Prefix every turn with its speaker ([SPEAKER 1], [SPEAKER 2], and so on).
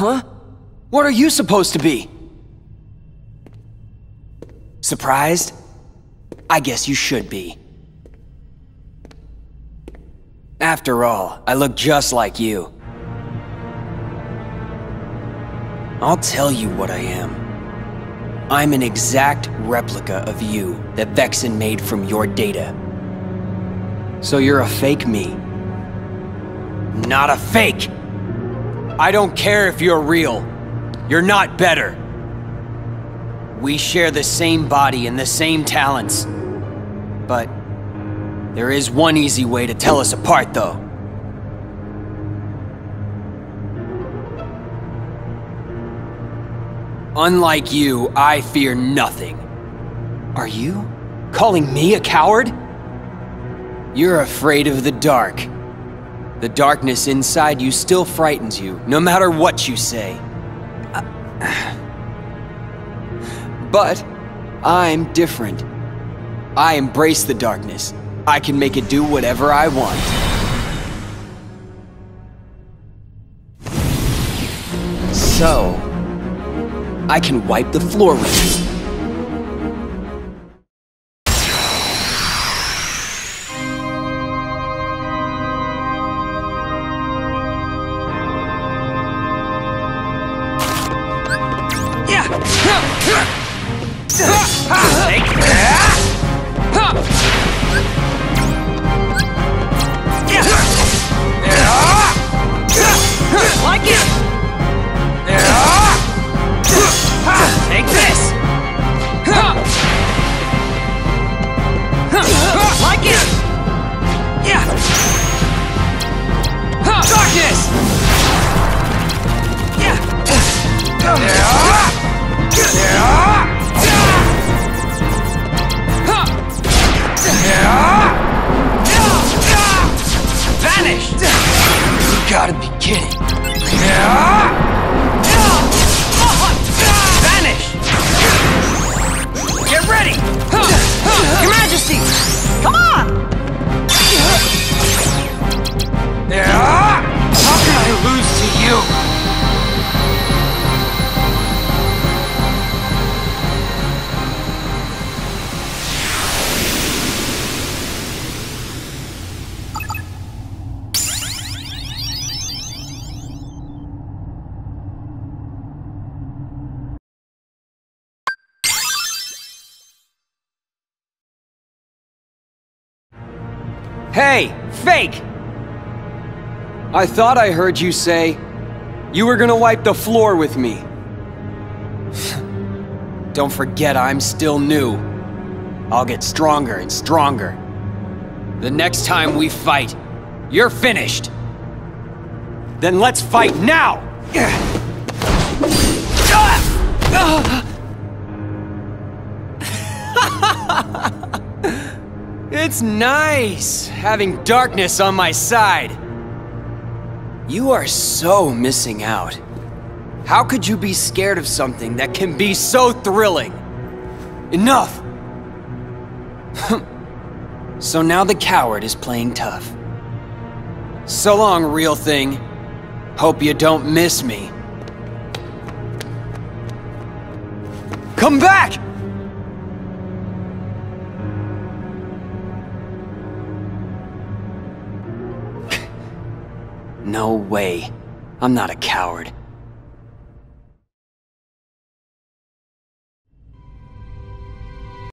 [SPEAKER 1] Huh? What are you supposed to be? Surprised? I guess you should be. After all, I look just like you. I'll tell you what I am. I'm an exact replica of you that Vexen made from your data. So you're a fake me. Not a fake! I don't care if you're real. You're not better. We share the same body and the same talents. But there is one easy way to tell us apart, though. Unlike you, I fear nothing. Are you calling me a coward? You're afraid of the dark. The darkness inside you still frightens you, no matter what you say. But I'm different. I embrace the darkness. I can make it do whatever I want. So, I can wipe the floor with you. Take that! Hey, fake! I thought I heard you say you were gonna wipe the floor with me. Don't forget I'm still new. I'll get stronger and stronger. The next time we fight, you're finished. Then let's fight now! Ah! Ah! It's nice having darkness on my side. You are so missing out. How could you be scared of something that can be so thrilling? Enough! so now the coward is playing tough. So long, real thing. Hope you don't miss me. Come back! No way. I'm not a coward.